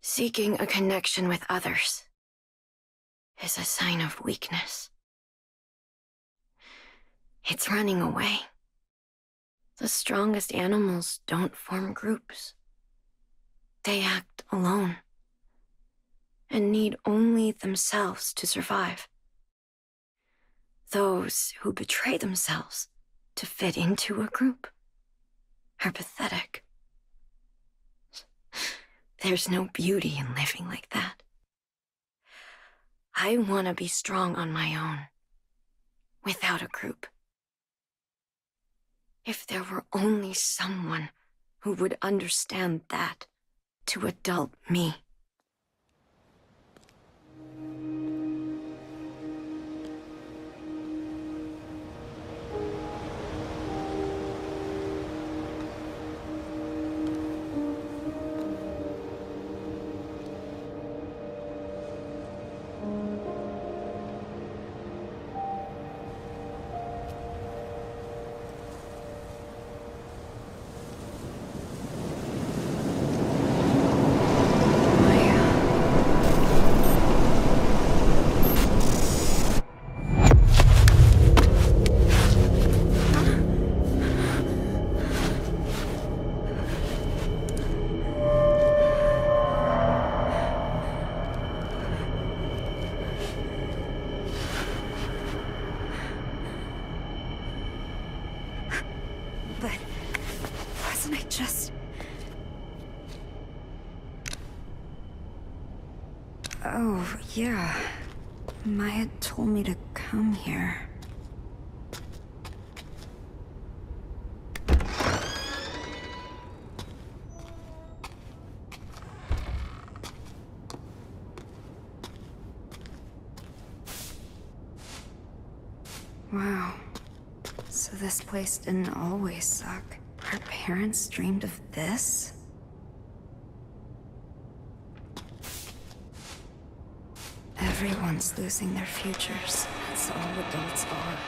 Seeking a connection with others is a sign of weakness. It's running away. The strongest animals don't form groups. They act alone and need only themselves to survive. Those who betray themselves to fit into a group are pathetic. There's no beauty in living like that. I want to be strong on my own, without a group. If there were only someone who would understand that to adult me. Me to come here. Wow. So this place didn't always suck. Our parents dreamed of this? Everyone's losing their futures. That's all adults are.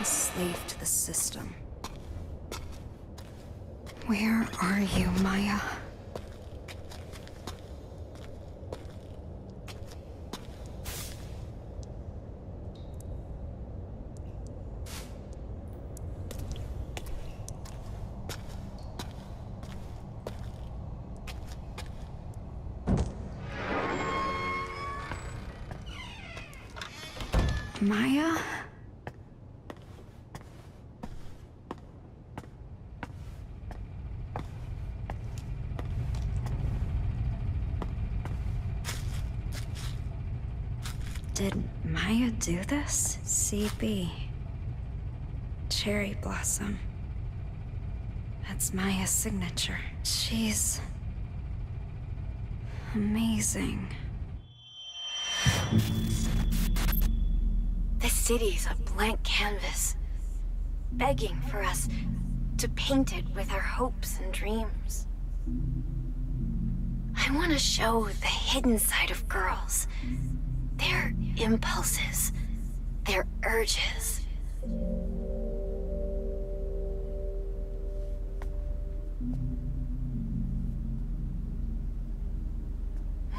A slave to the system. Where are you, Maya? Maya? Did Maya do this? CB. Cherry Blossom. That's Maya's signature. She's... amazing. City's a blank canvas, begging for us to paint it with our hopes and dreams. I want to show the hidden side of girls, their impulses, their urges.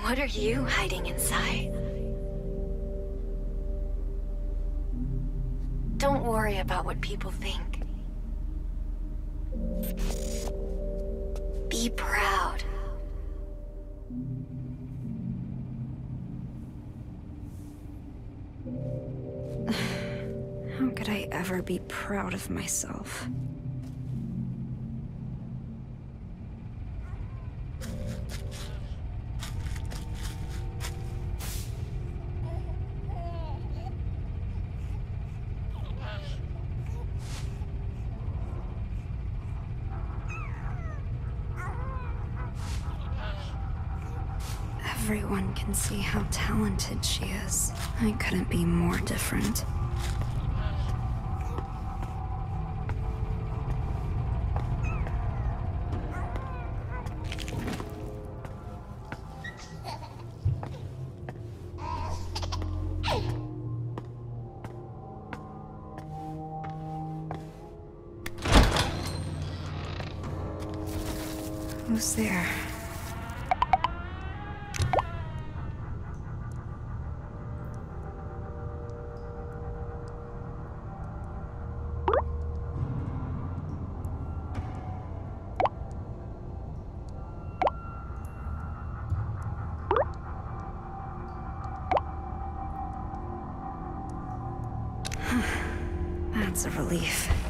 What are you hiding inside? Don't worry about what people think. Be proud. How could I ever be proud of myself? Can see how talented she is. I couldn't be more different. That's a relief.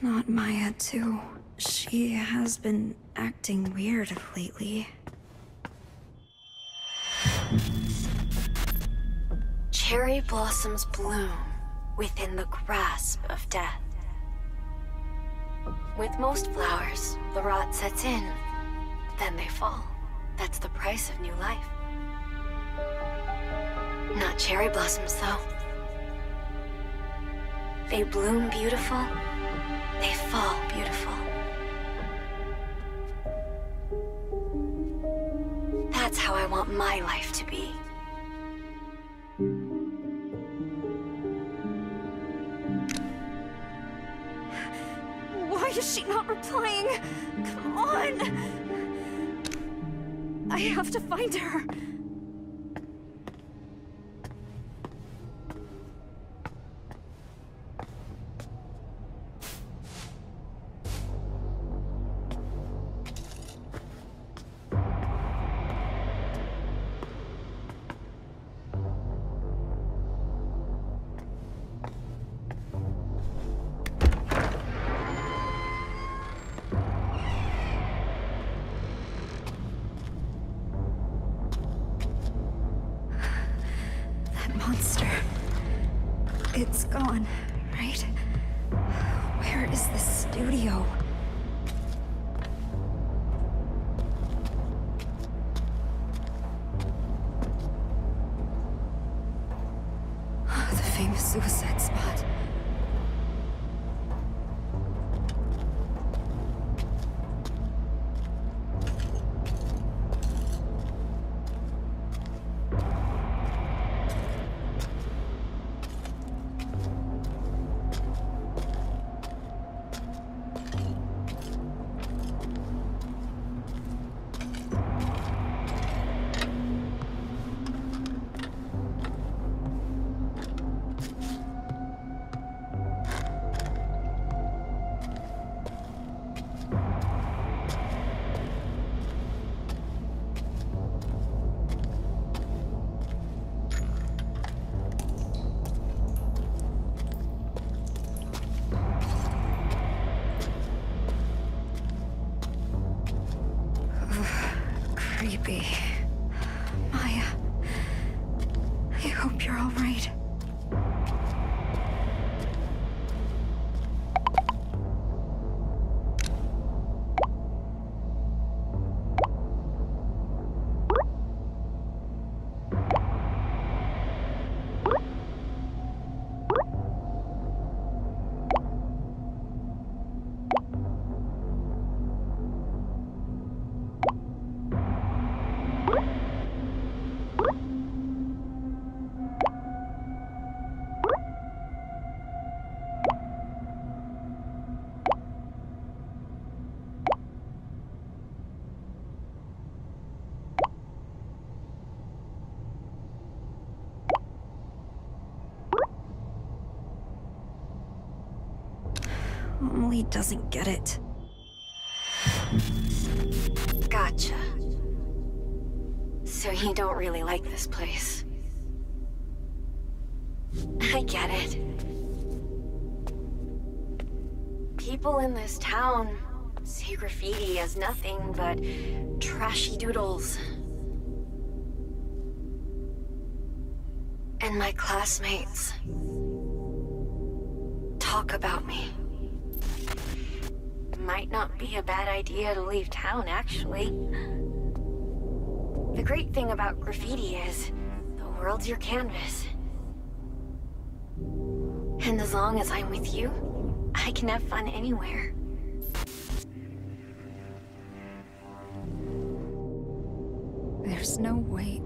Not Maya, too. She has been acting weird lately. Cherry blossoms bloom within the grasp of death. With most flowers, the rot sets in. Then they fall. That's the price of new life. Not cherry blossoms, though. They bloom beautiful, they fall beautiful. That's how I want my life to be. Why is she not replying? Come on! I have to find her. Emily doesn't get it. Gotcha. So you don't really like this place. I get it. People in this town see graffiti as nothing but trashy doodles. And my classmates talk about me. Might not be a bad idea to leave town, actually. The great thing about graffiti is the world's your canvas. And as long as I'm with you, I can have fun anywhere. There's no way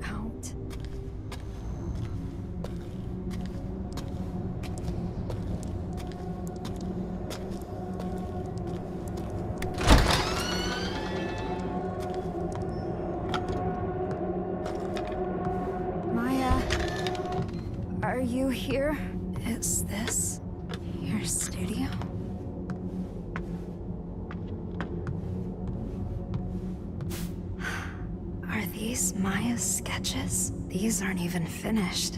finished.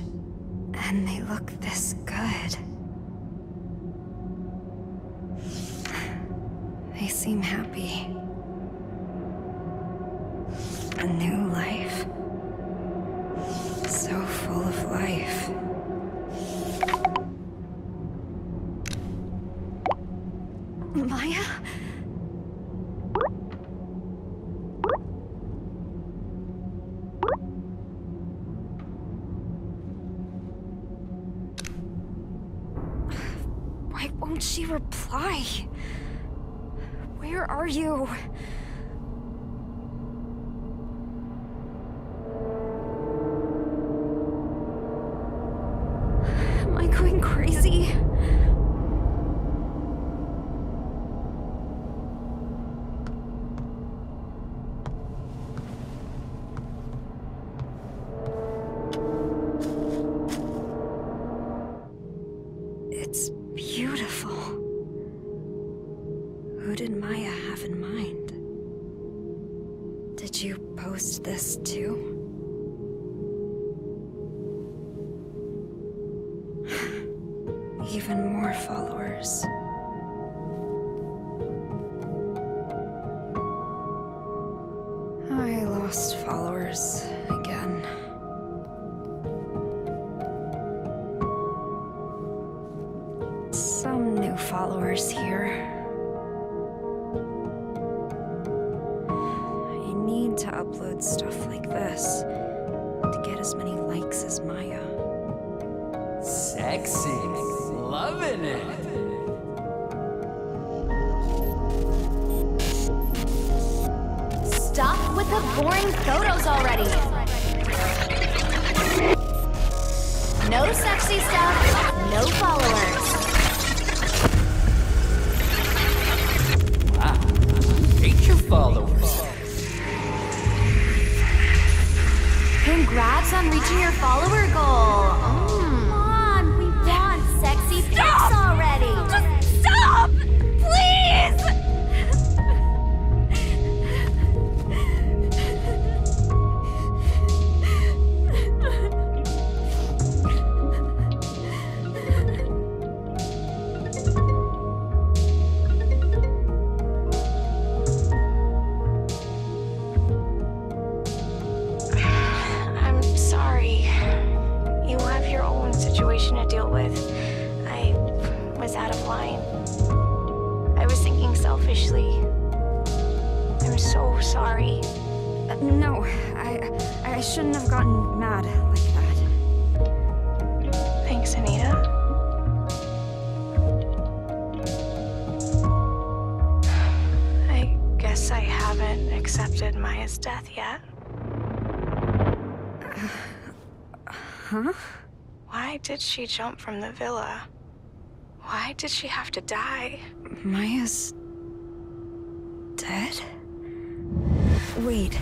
with the boring photos already? No sexy stuff, no followers. Wow, hate your followers. Congrats on reaching your follower goal. jump from the villa. Why did she have to die? Maya's... dead? Wait.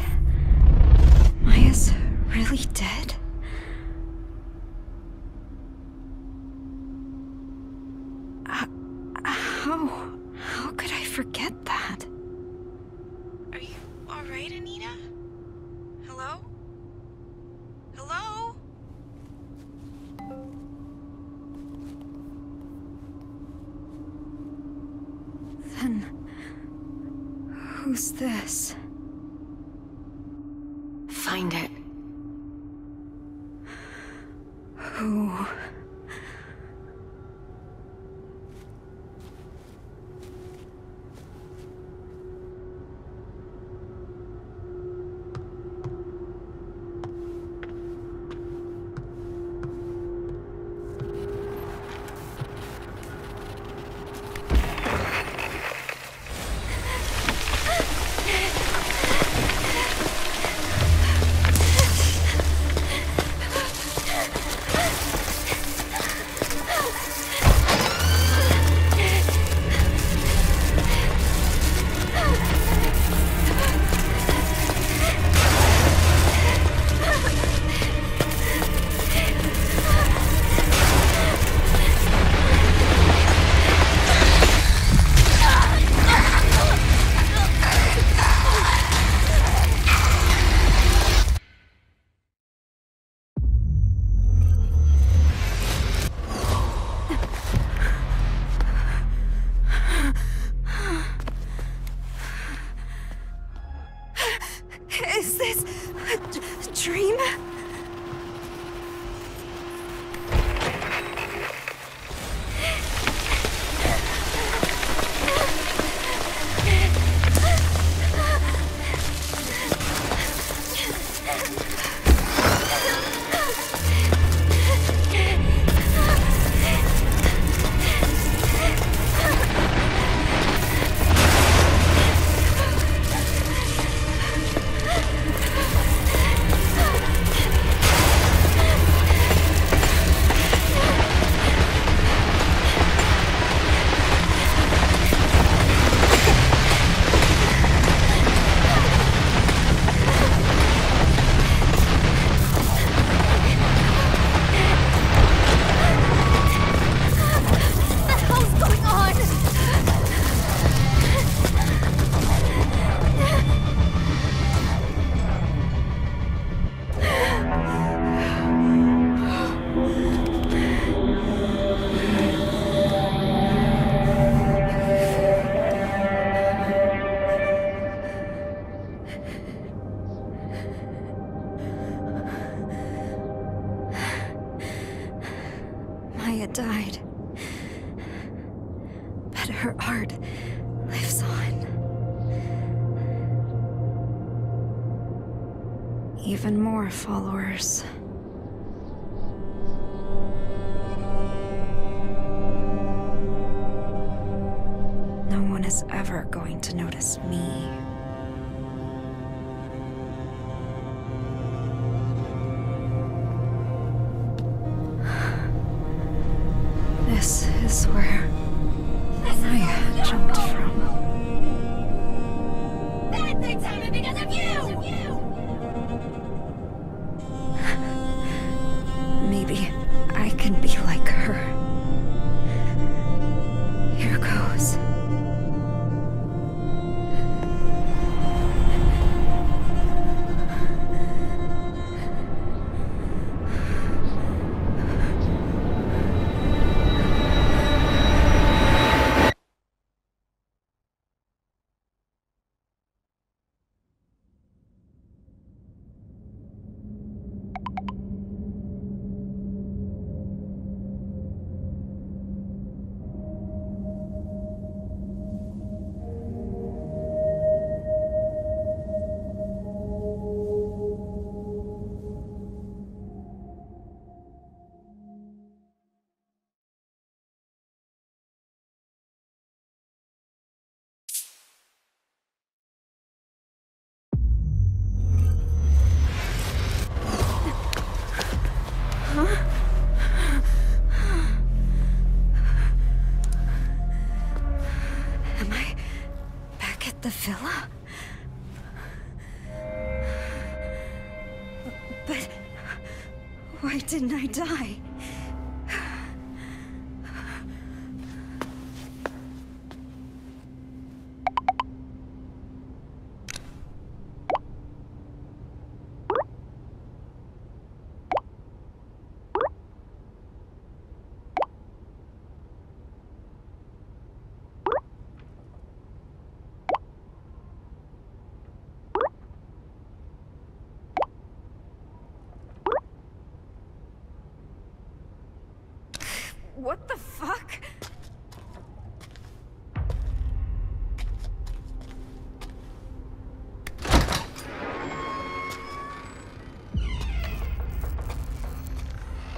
Maya's really dead? Didn't I die? What the fuck?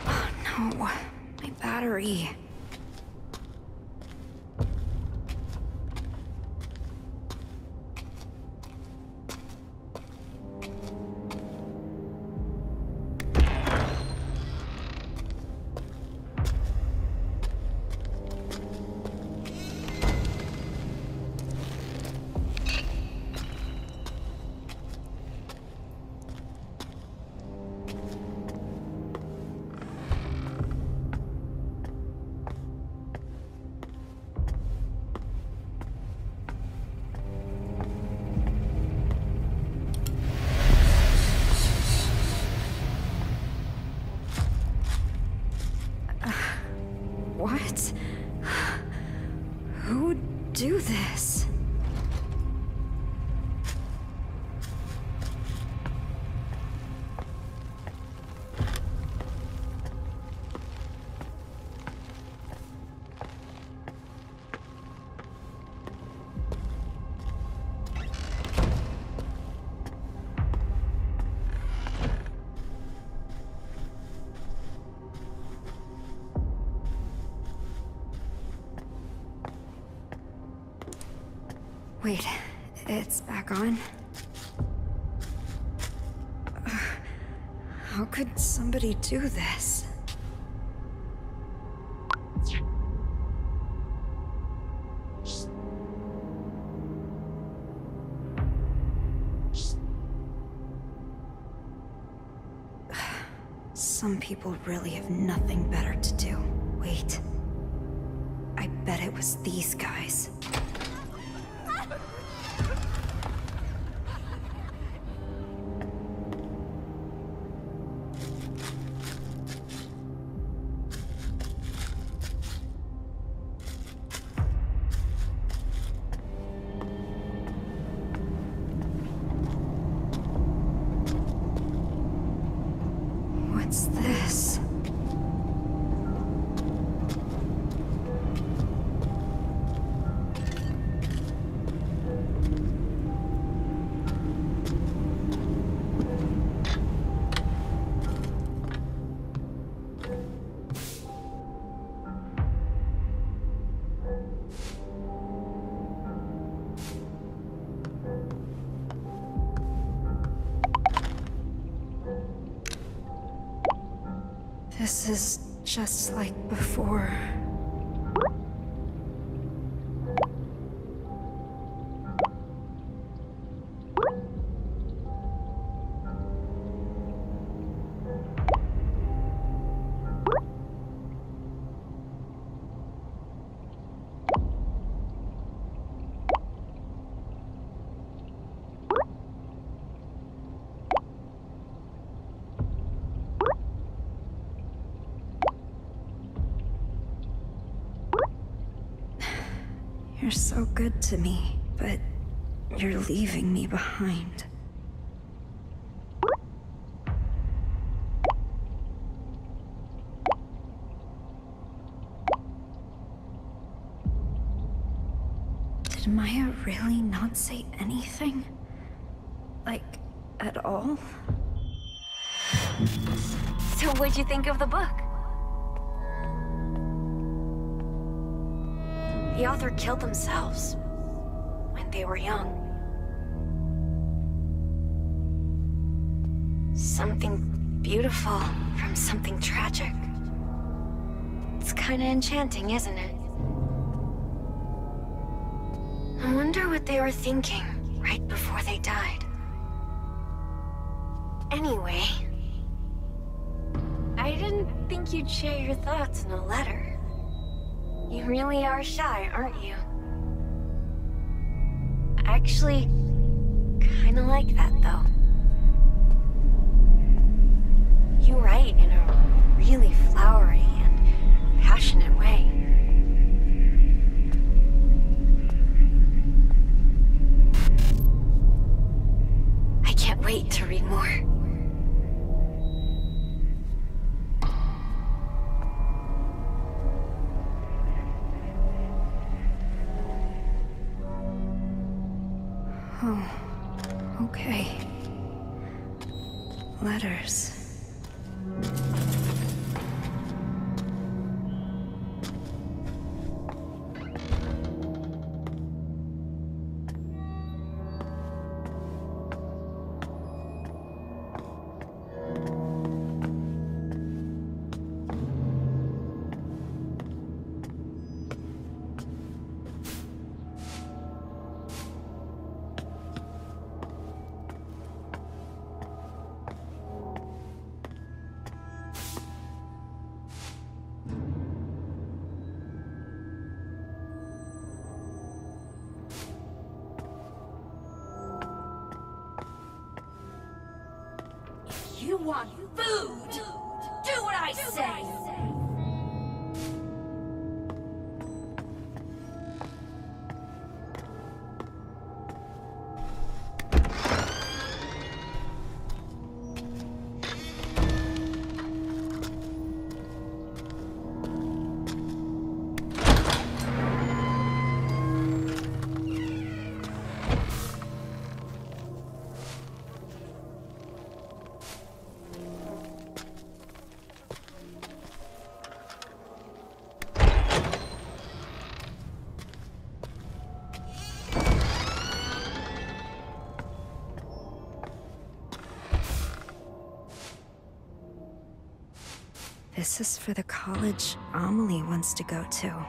Oh no, my battery. Wait, it's back on? How could somebody do this? Some people really have nothing better to do. Wait. I bet it was these guys. Just like before. You're so good to me, but you're leaving me behind. Did Maya really not say anything? Like, at all? So what'd you think of the book? The author killed themselves when they were young. Something beautiful from something tragic. It's kinda enchanting, isn't it? I wonder what they were thinking right before they died. Anyway, I didn't think you'd share your thoughts in a letter. You really are shy, aren't you? Actually kinda like that, though. You write in a really flowery and passionate way. I can't wait to read more. Letters. Amelie wants to go to.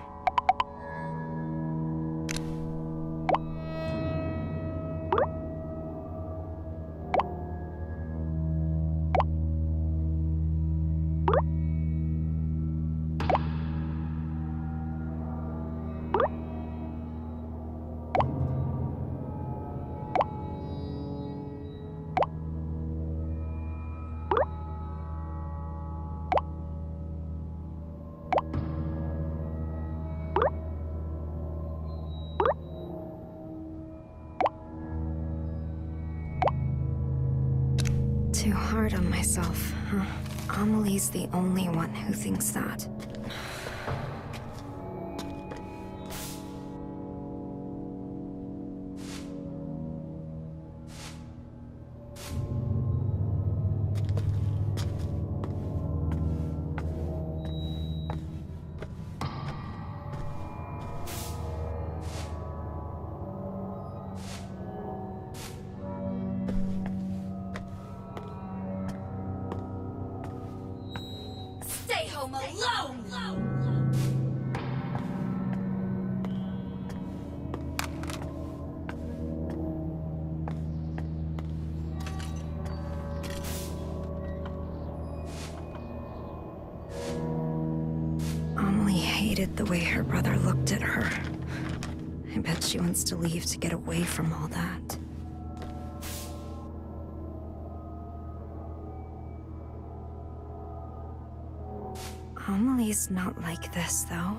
Amelie's the only one who thinks that. away from all that. Amelie's not like this, though.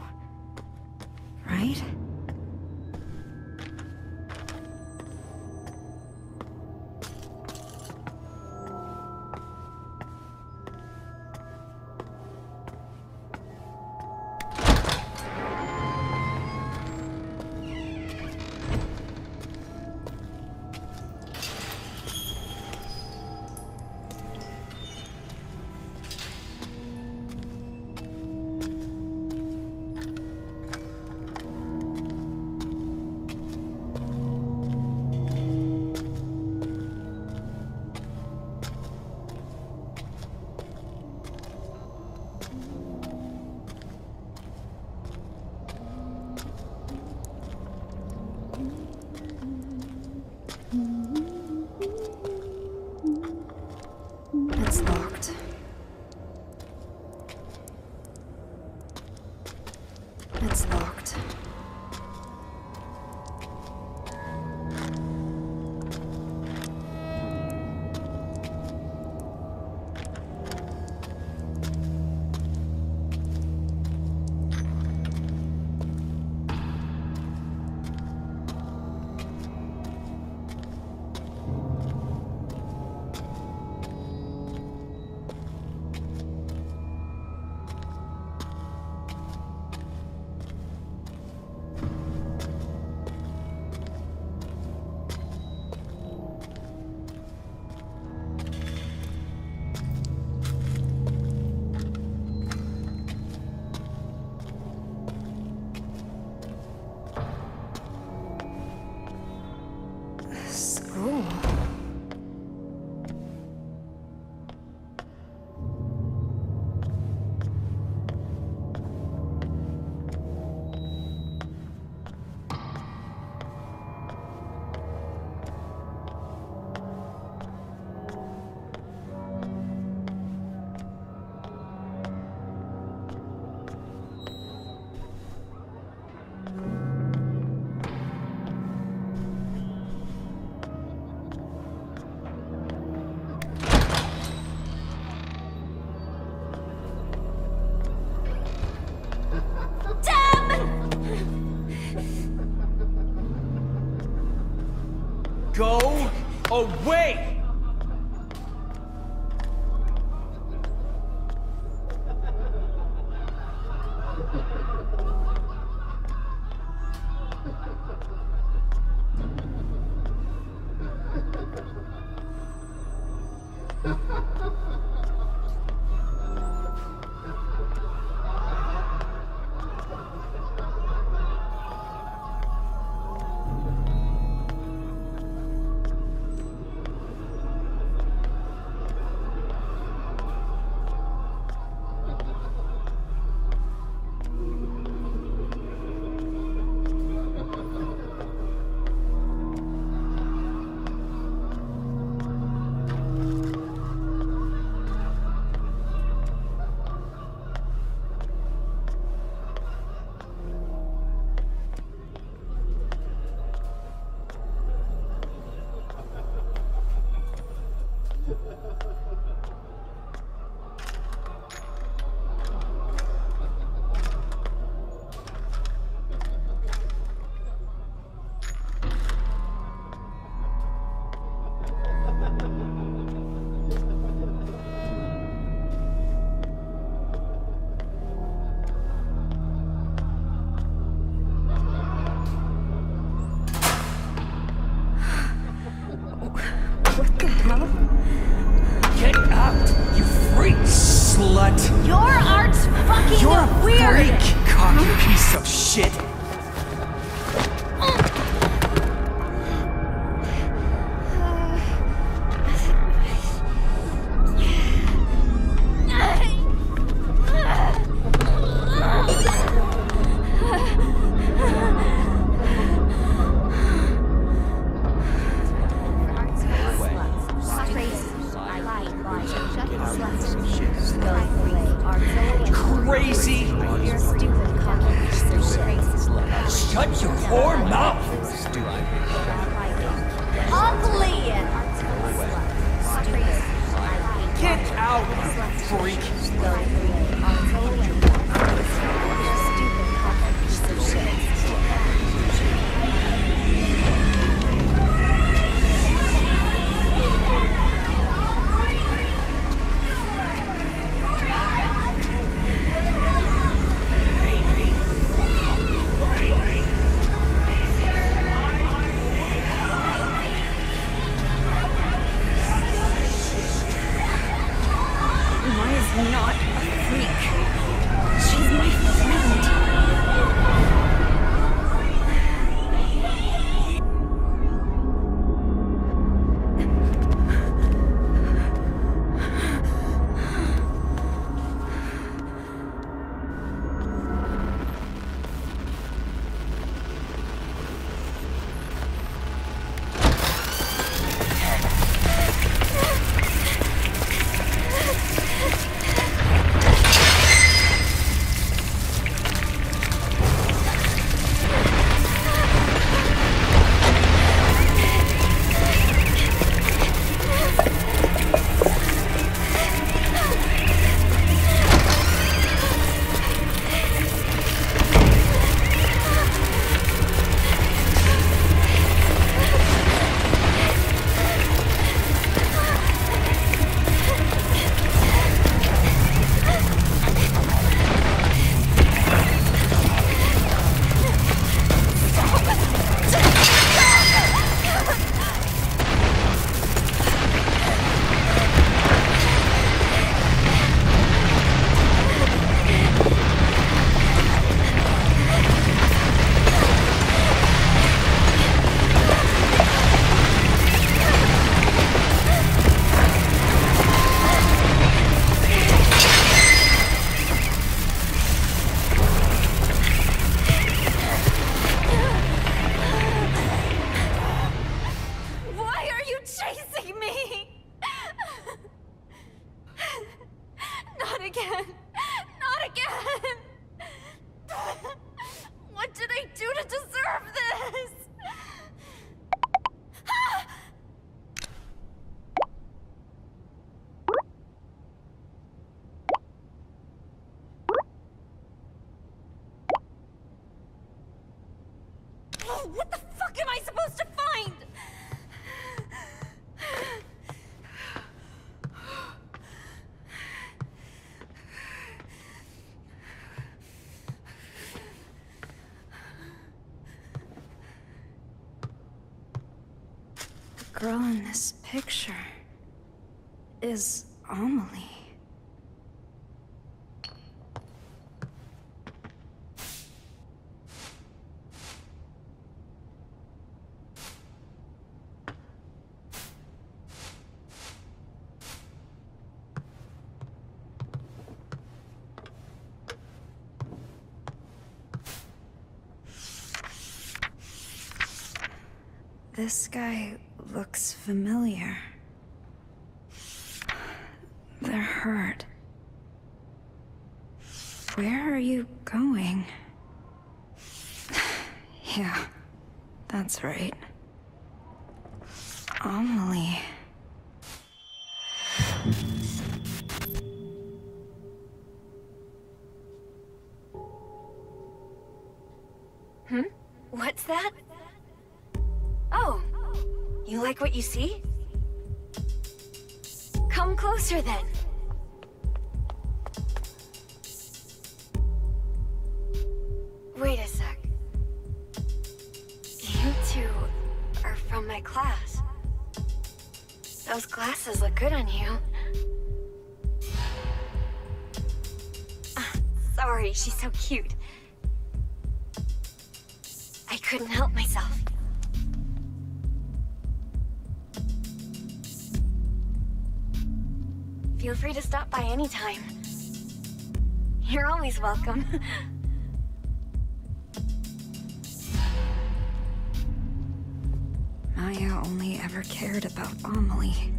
away! Is Amelie. This guy looks familiar. Hurt. Where are you going? yeah, that's right. Amelie. Hmm? What's that? Oh, you like what you see? You're always welcome. Maya only ever cared about Amelie.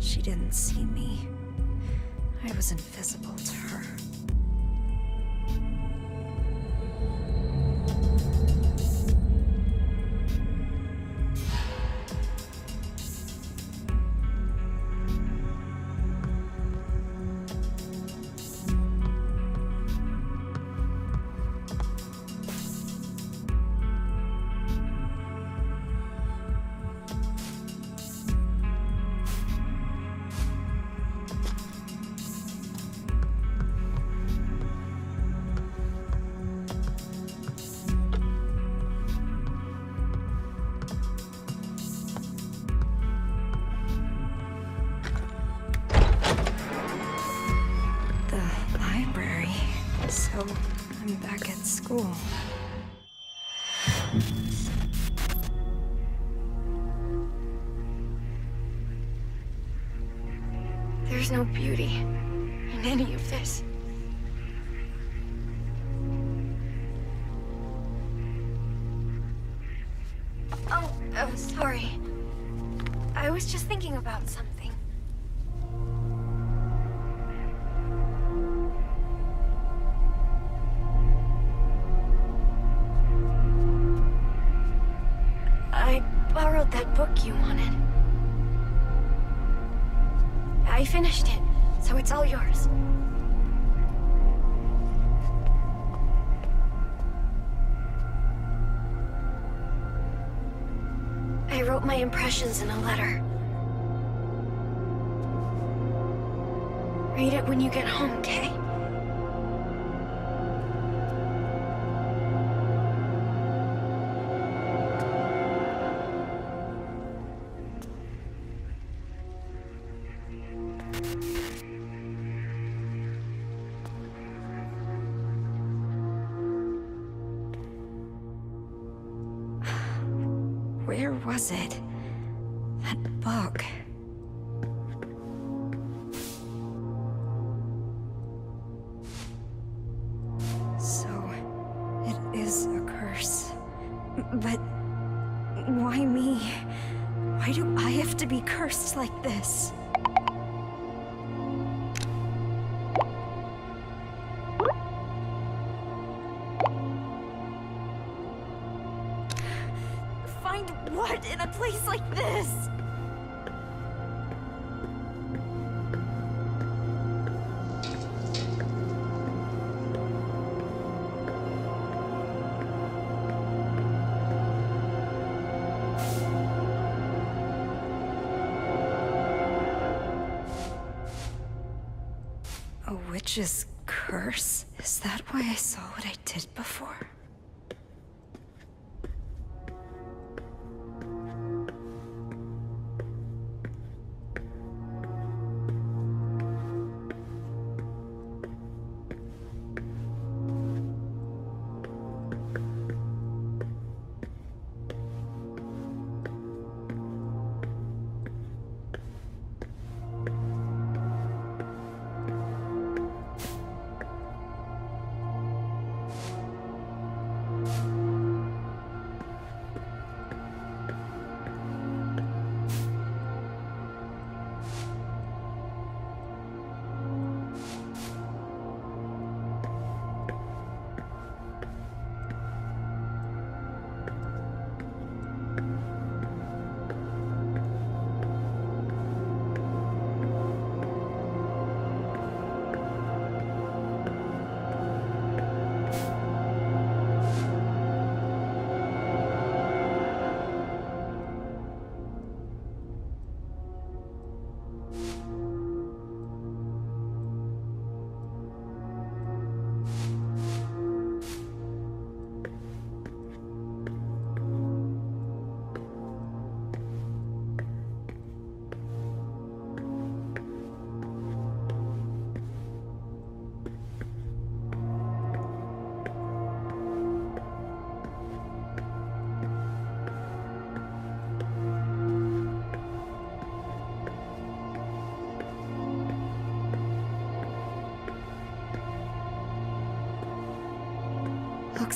She didn't see me. I was invisible to her. impressions in a letter. Read it when you get home. in a place like this?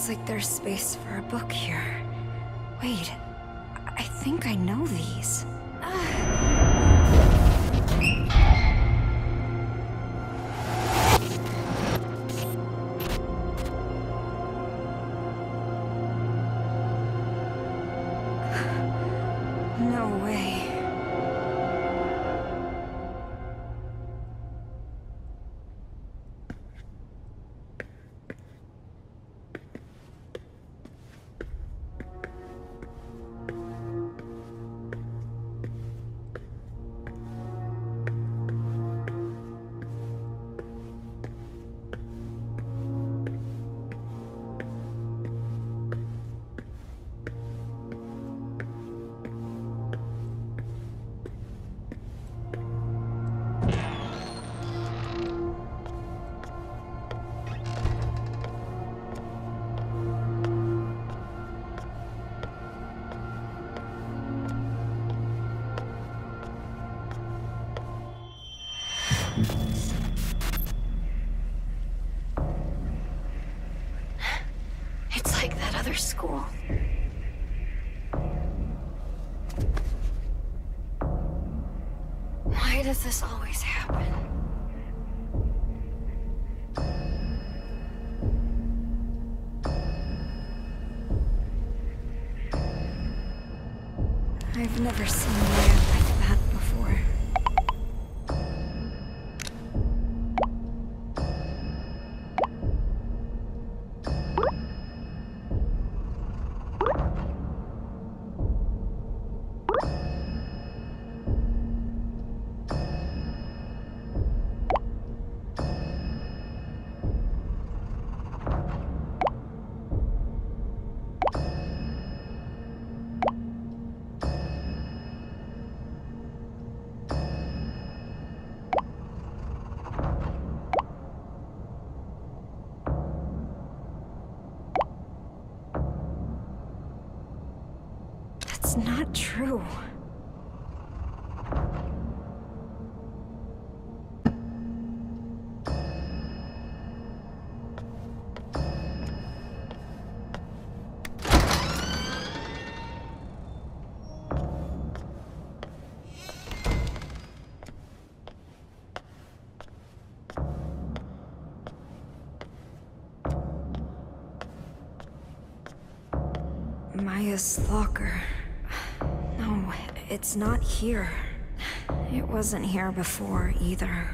Looks like there's space for a book here. Wait, I think I know these. Another school. Why does this always happen? I've never seen true. Maya's locker. It's not here. It wasn't here before either.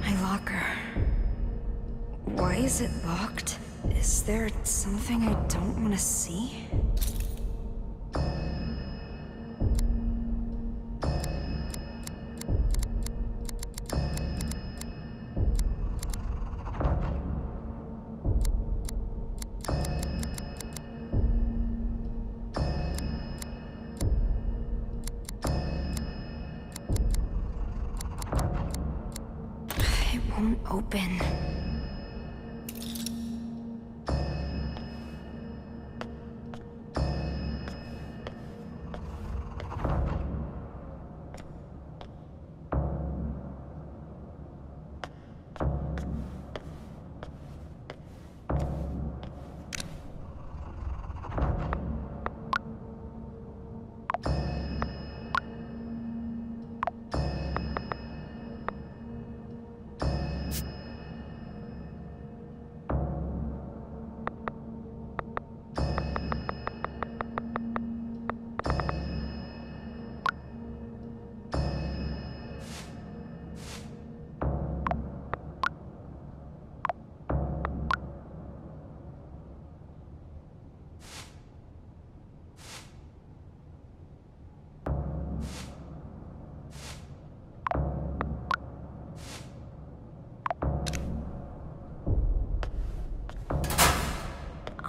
My locker. Why is it locked? Is there something I don't want to see?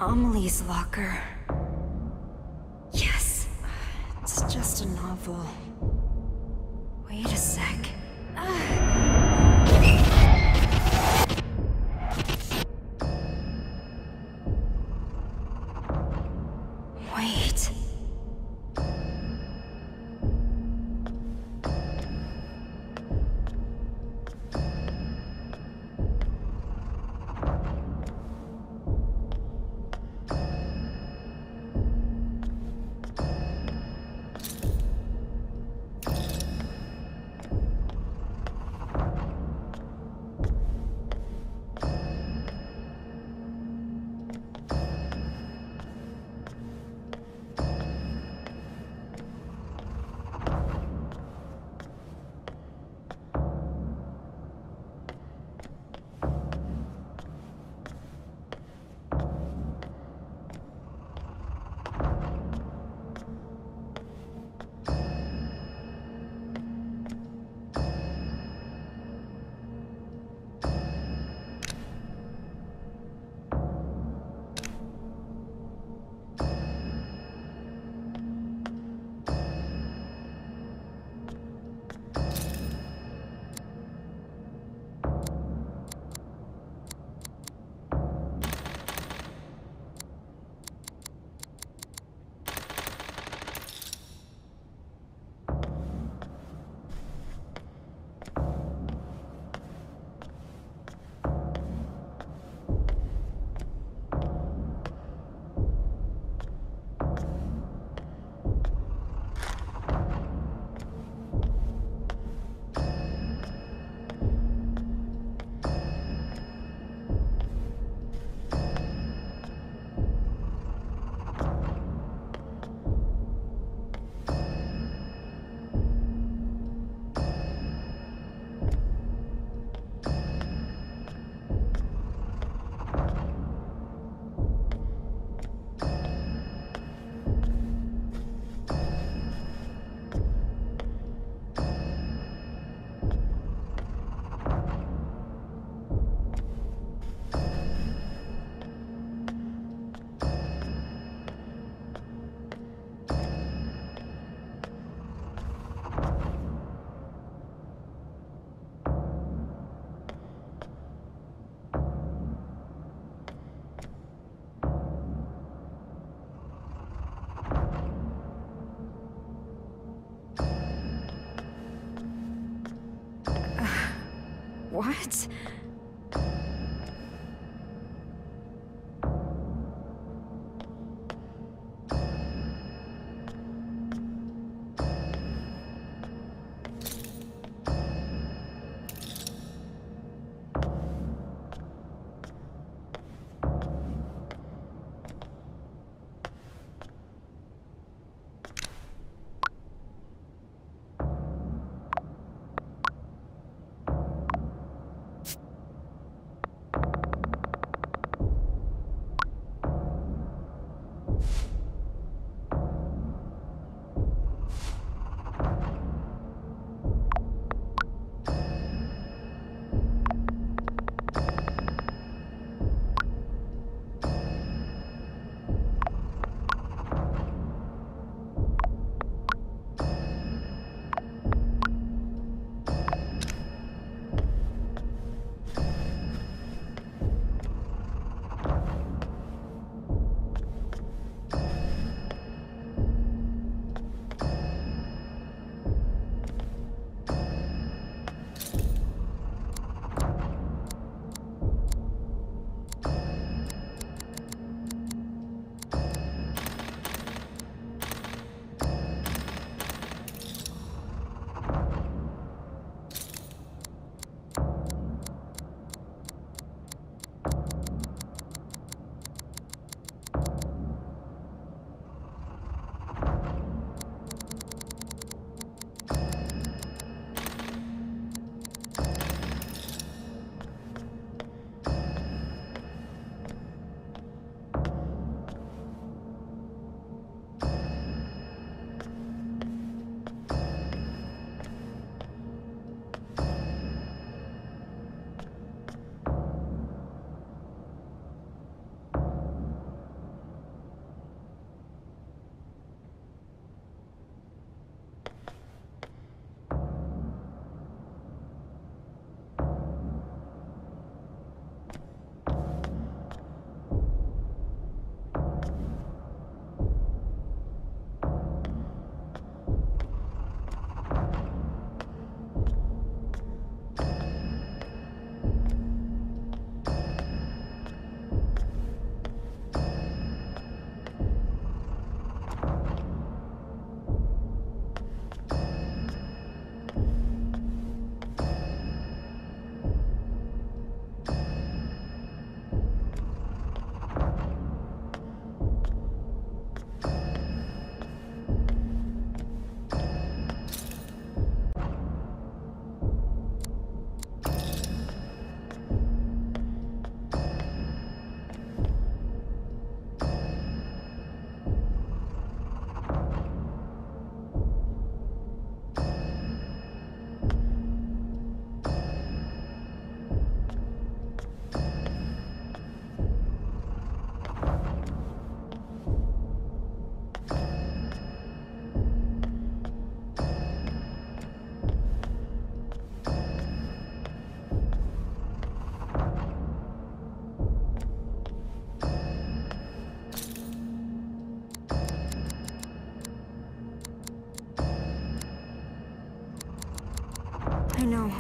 Amelie's locker. Yes. It's just a novel.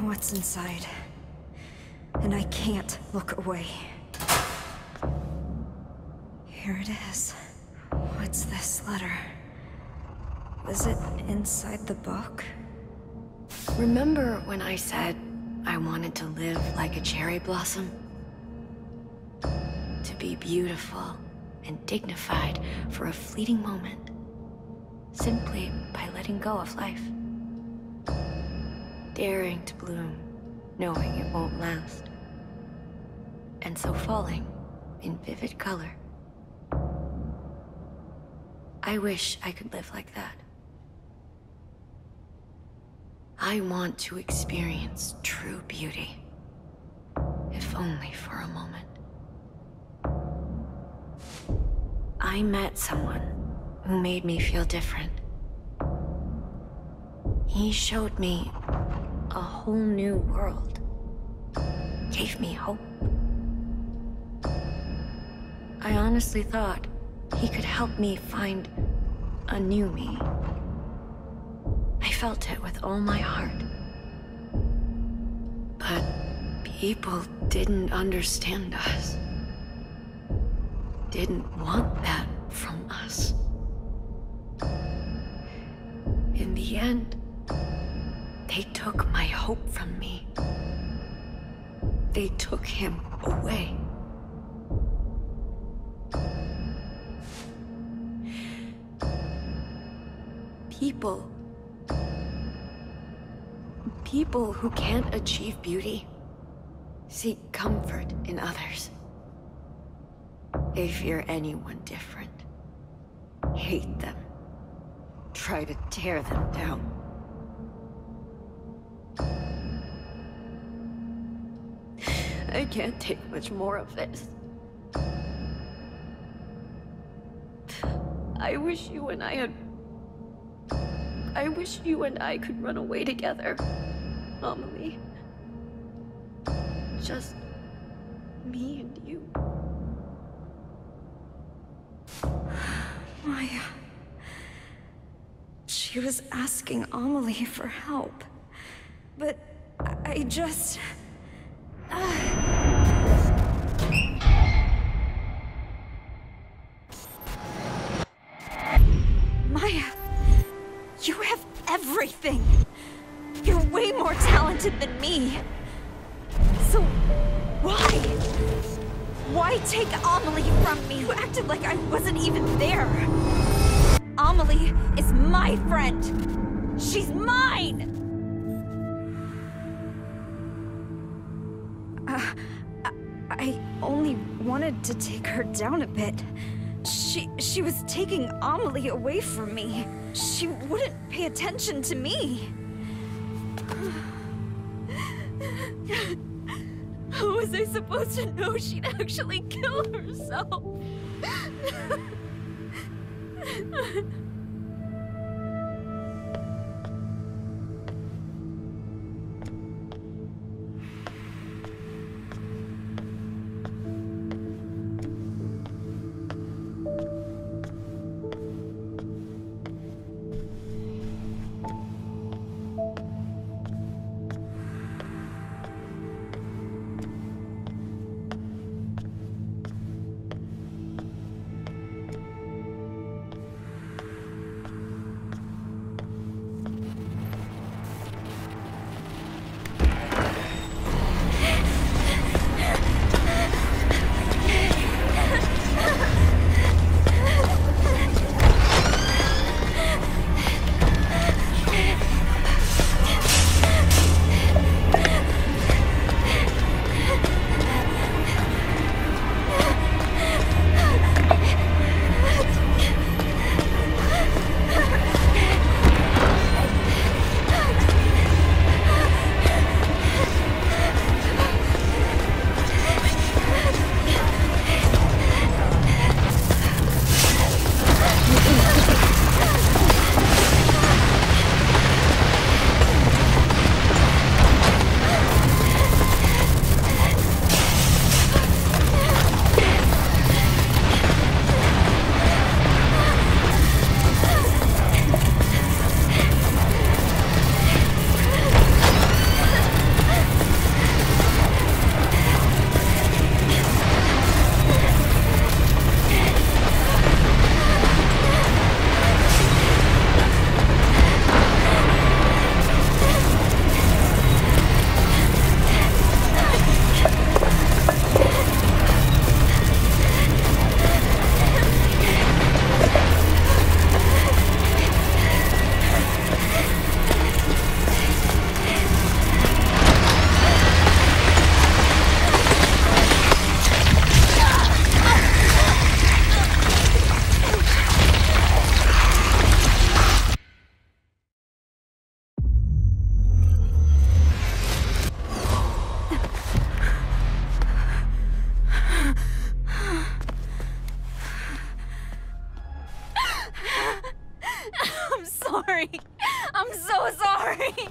What's inside. And I can't look away. Here it is. What's this letter? Was it inside the book? Remember when I said I wanted to live like a cherry blossom? To be beautiful and dignified for a fleeting moment. Simply by letting go of life. Daring to bloom, knowing it won't last. And so falling in vivid color. I wish I could live like that. I want to experience true beauty. If only for a moment. I met someone who made me feel different. He showed me a whole new world. Gave me hope. I honestly thought he could help me find a new me. I felt it with all my heart. But People didn't understand us. Didn't want that from us. In the end, they took hope from me. They took him away. People. People who can't achieve beauty seek comfort in others. They fear anyone different, hate them, try to tear them down. I can't take much more of this. I wish you and I had... I wish you and I could run away together, Amelie. Just me and you. Maya. She was asking Amelie for help. But I- I just. Maya, you have everything. You're way more talented than me. So, why? Why take Amelie from me? who acted like I wasn't even there. Amelie is my friend. She's mine. Wanted to take her down a bit. She she was taking Amelie away from me. She wouldn't pay attention to me. How was I supposed to know she'd actually kill herself? sorry.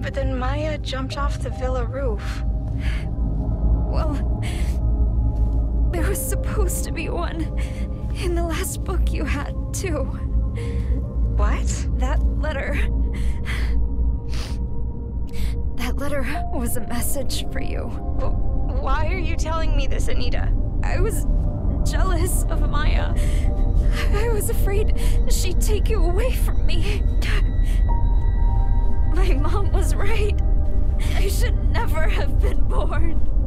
But then Maya jumped off the villa roof. Well, there was supposed to be one in the last book you had, too. What? That letter. That letter was a message for you. Why are you telling me this, Anita? I was jealous of Maya. I was afraid she'd take you away from me. My mom was right. I should never have been born.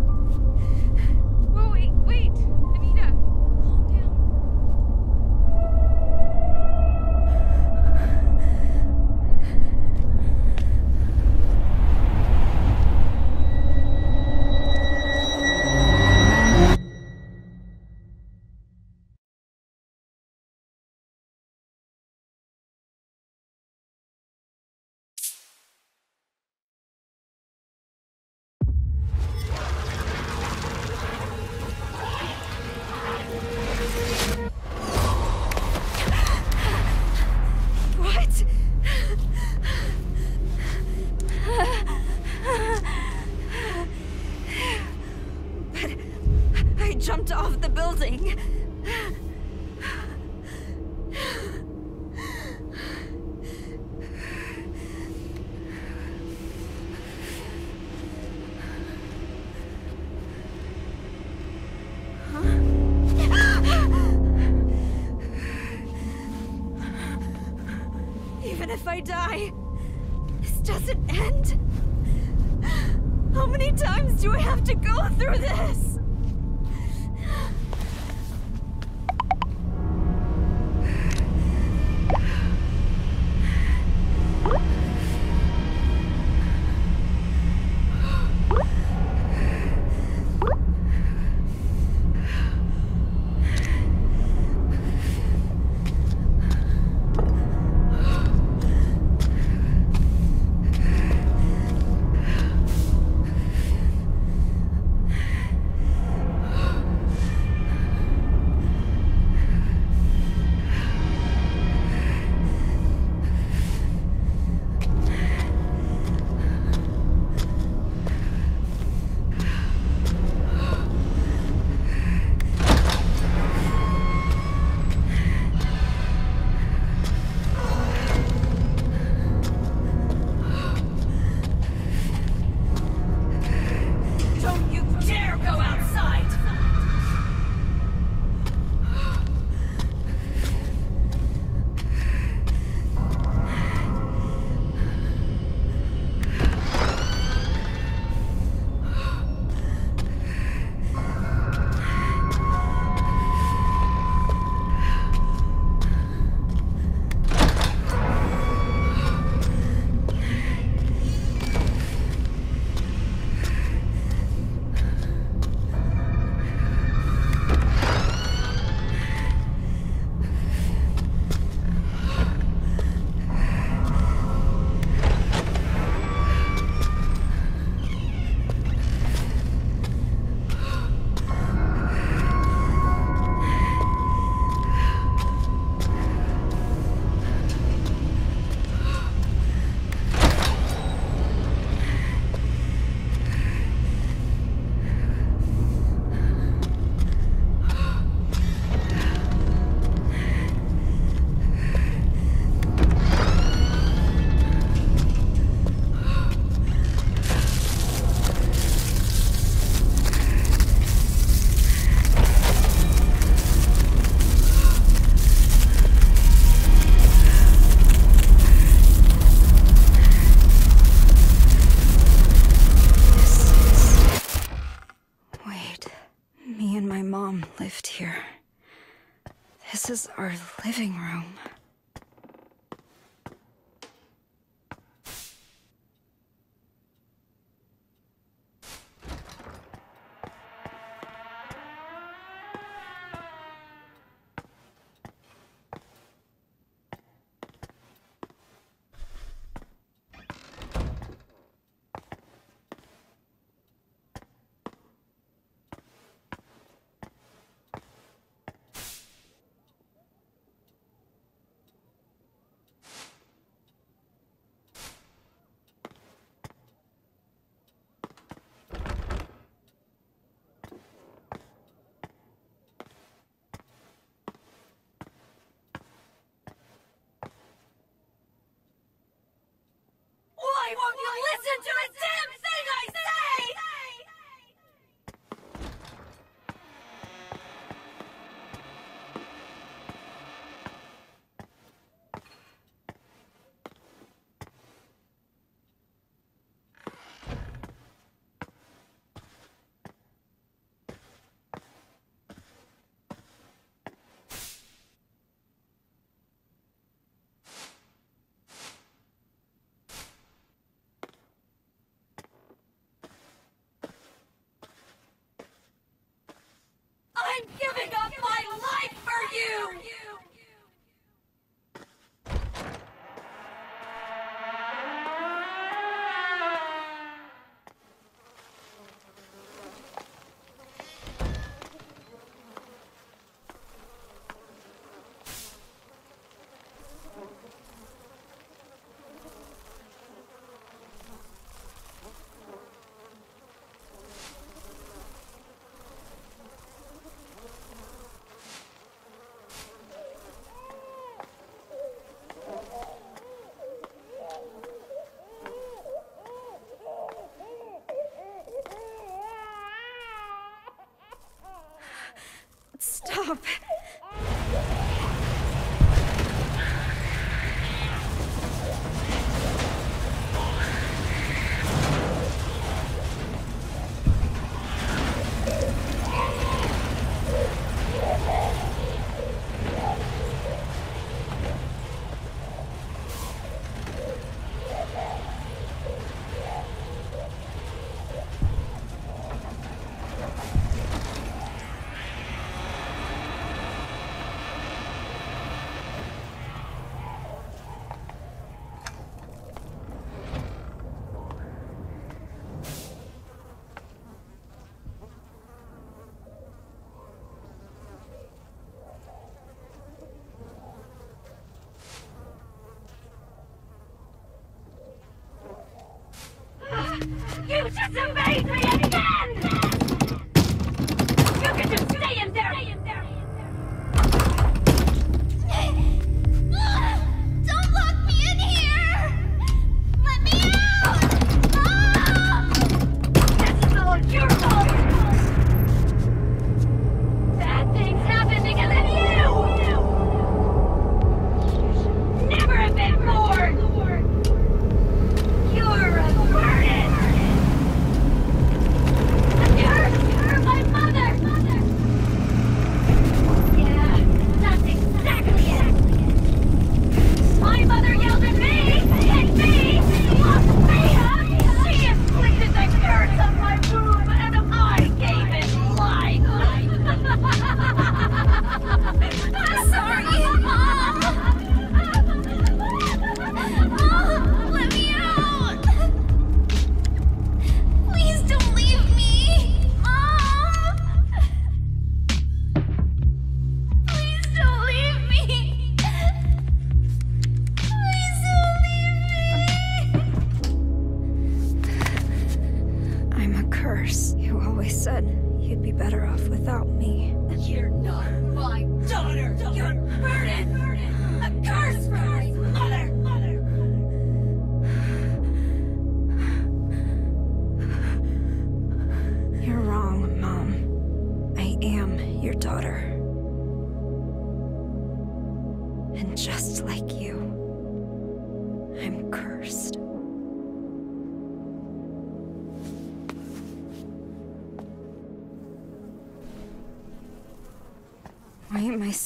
won't you listen to it, Tim? living Help! execution's me.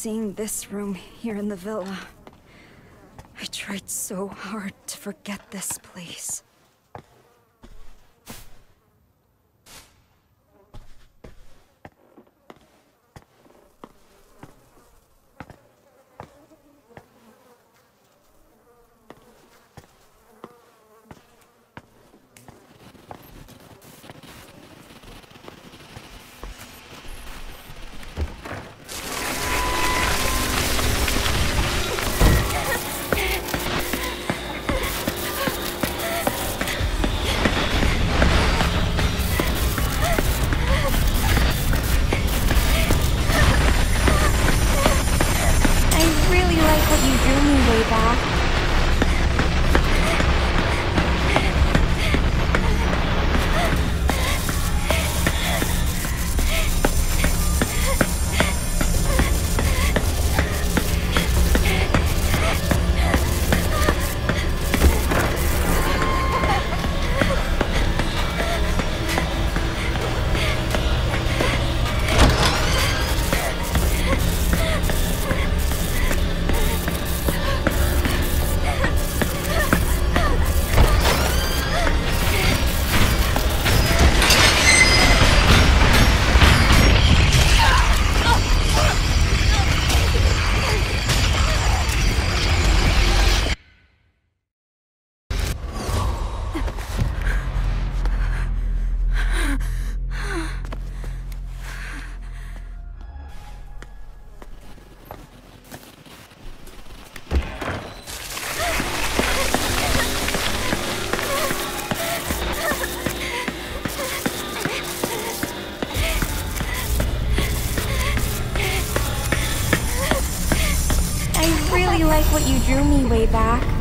seeing this room here in the villa. I tried so hard to forget this place. Drew me way back.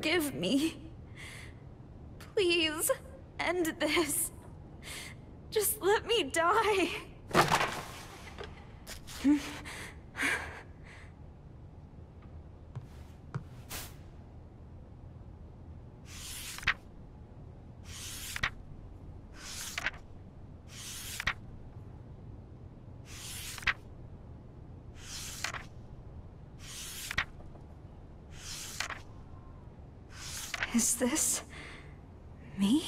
Forgive me? Please, end this. Just let me die. Is this me?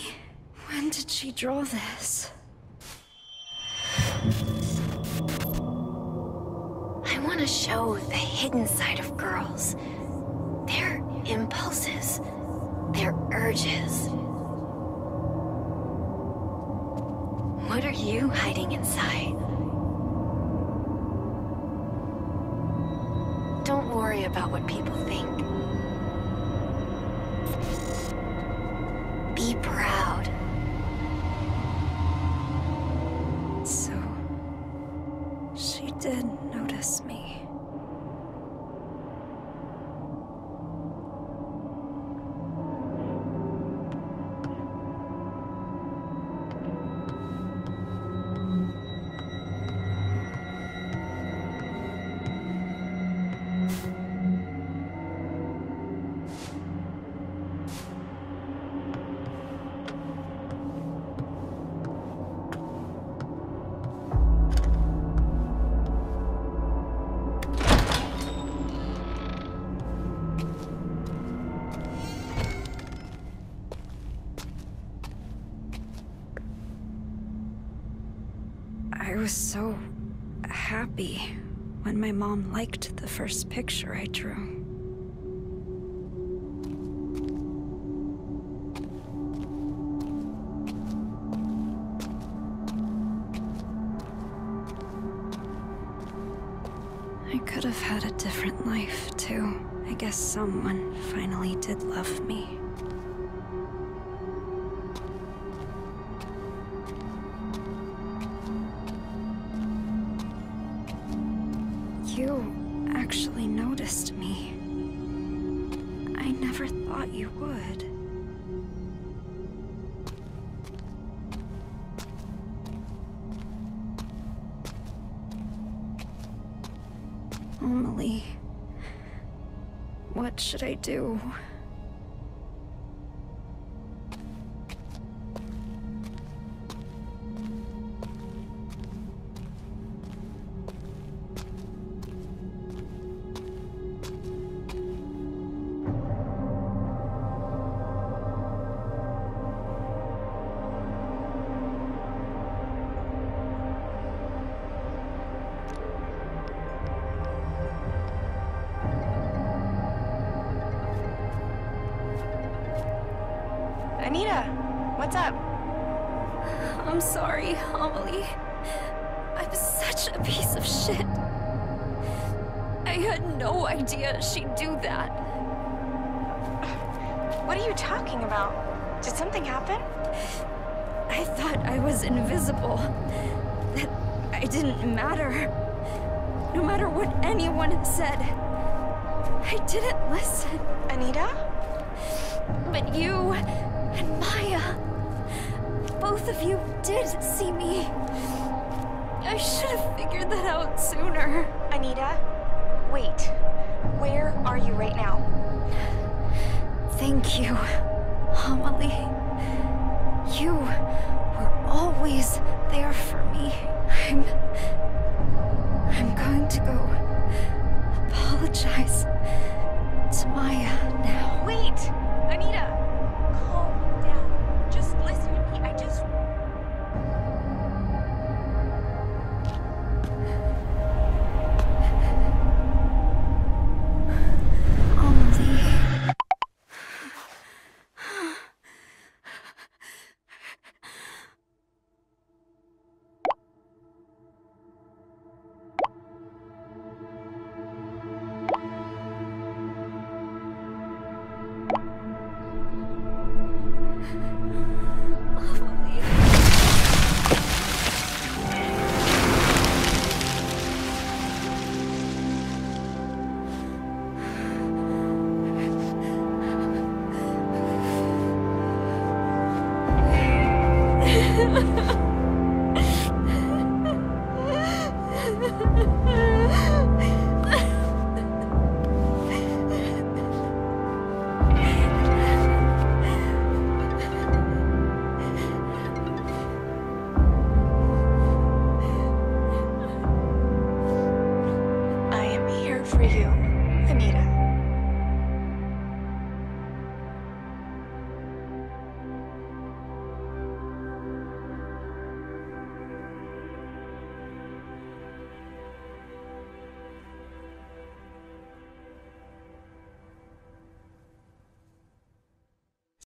When did she draw this? I want to show the hidden side of girls. Their impulses, their urges. What are you hiding inside? Don't worry about what people think. Mom liked the first picture. I do? What's up? I'm sorry, Amelie. I'm such a piece of shit. I had no idea she'd do that. What are you talking about? Did something happen? I thought I was invisible. That I didn't matter. No matter what anyone said. I didn't listen. Anita? But you both of you did see me. I should have figured that out sooner. Anita? Wait. Where are you right now? Thank you, Amelie. You were always there for me. I'm